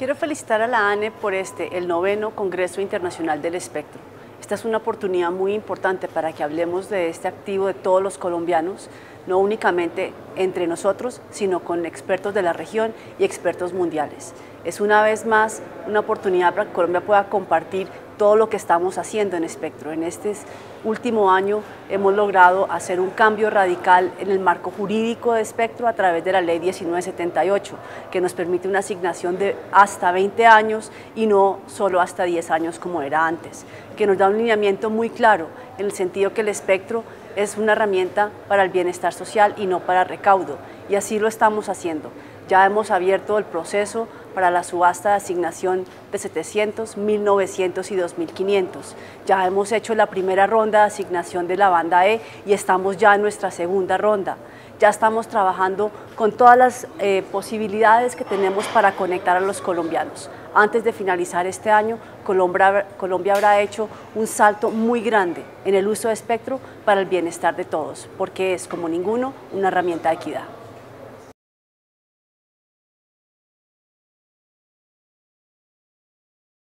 Quiero felicitar a la ANE por este, el noveno Congreso Internacional del Espectro. Esta es una oportunidad muy importante para que hablemos de este activo de todos los colombianos, no únicamente entre nosotros, sino con expertos de la región y expertos mundiales. Es una vez más una oportunidad para que Colombia pueda compartir todo lo que estamos haciendo en Espectro. En este último año hemos logrado hacer un cambio radical en el marco jurídico de Espectro a través de la Ley 1978, que nos permite una asignación de hasta 20 años y no solo hasta 10 años como era antes, que nos da un lineamiento muy claro en el sentido que el Espectro es una herramienta para el bienestar social y no para recaudo, y así lo estamos haciendo. Ya hemos abierto el proceso para la subasta de asignación de 700, 1900 y 2500. Ya hemos hecho la primera ronda de asignación de la banda E y estamos ya en nuestra segunda ronda. Ya estamos trabajando con todas las eh, posibilidades que tenemos para conectar a los colombianos. Antes de finalizar este año, Colombia, Colombia habrá hecho un salto muy grande en el uso de espectro para el bienestar de todos, porque es como ninguno una herramienta de equidad.